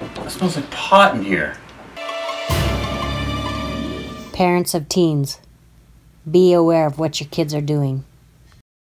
It smells like pot in here. Parents of teens, be aware of what your kids are doing.